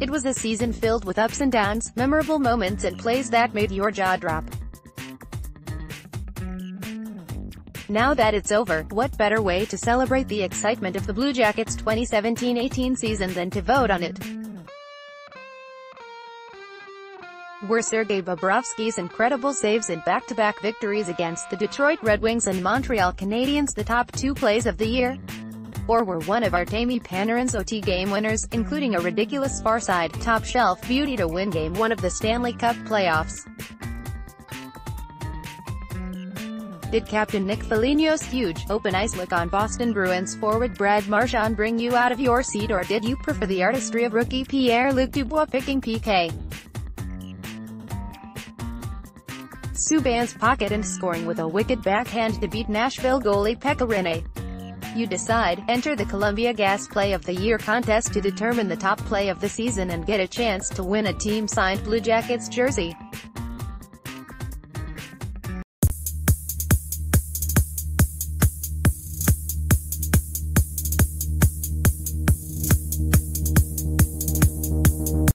It was a season filled with ups and downs, memorable moments and plays that made your jaw drop. Now that it's over, what better way to celebrate the excitement of the Blue Jackets' 2017-18 season than to vote on it? Were Sergei Bobrovsky's incredible saves and back-to-back -back victories against the Detroit Red Wings and Montreal Canadiens the top two plays of the year? Or were one of Artemi Panarin's OT game winners, including a ridiculous far-side, top-shelf beauty to win Game 1 of the Stanley Cup playoffs? Did Captain Nick Foligno's huge, open-ice look on Boston Bruins forward Brad Marchand bring you out of your seat or did you prefer the artistry of rookie Pierre-Luc Dubois picking PK? Subban's pocket and scoring with a wicked backhand to beat Nashville goalie Pekka Rinne. You decide, enter the Columbia Gas Play of the Year contest to determine the top play of the season and get a chance to win a team-signed Blue Jackets jersey.